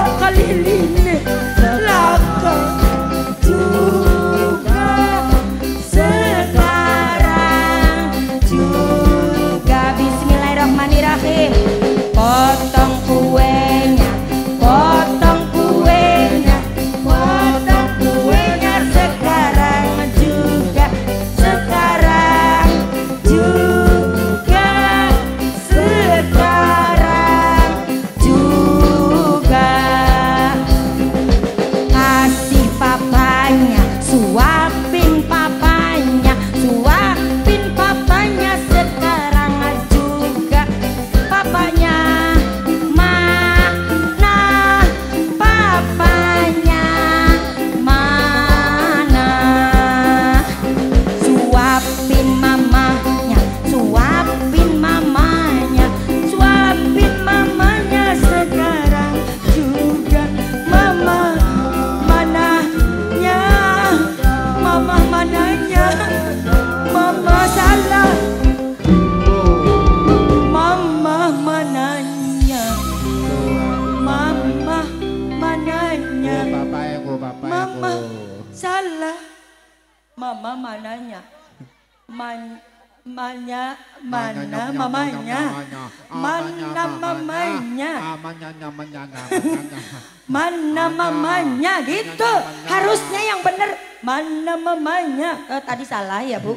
la kalili adanya Mama salah? Mama mananya Mama mananya Mama salah. Mama mananya Man nyamanya. mana mamanya? gitu. Harusnya yang bener. Mana mamanya. Eh, tadi salah ya bu?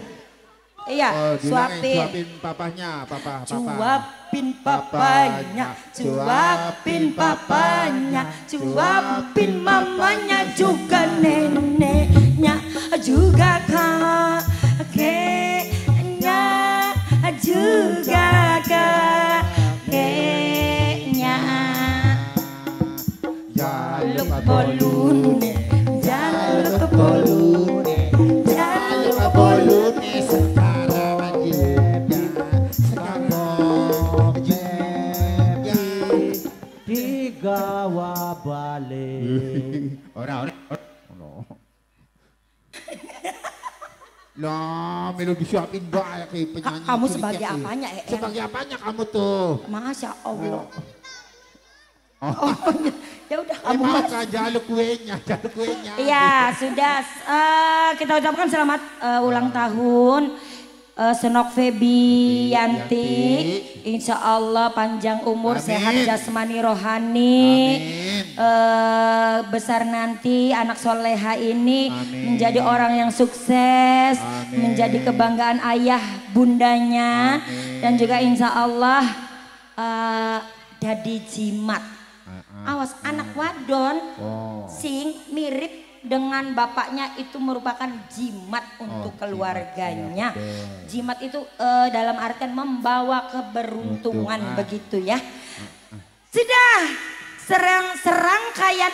Iya, Oh, bilangin, suapin. suapin papahnya, papa, papa. Cuapin papanya, cuapin papanya, cuapin mamanya juga balik. Ora, ora. Ono. Lah, melodi siapin banyak kayak penyanyi. Ka- kamu sebagai ya, eh. apanya, Em? Sebagai apanya kamu tuh? Masya Allah. Oh, Oh, ya udah eh, kamu maka jaluk kuenya, jaluk kuenya. Iya, sudah. Eh, kita ucapkan selamat eh, ulang tahun eh, Senok Febi Yanti. Insya Allah panjang umur, Amin. sehat jasmani rohani. Amin. Eh, besar nanti anak soleha ini Amin. menjadi orang yang sukses, Amin. menjadi kebanggaan ayah bundanya, Amin. dan juga insya Allah eh, jadi jimat. Awas anak wadon Oh. sing mirip dengan bapaknya itu merupakan jimat untuk Oh, keluarganya. jimat. Jimat itu eh, dalam artian membawa keberuntungan Untungan. begitu ya. Sudah serang serangkaian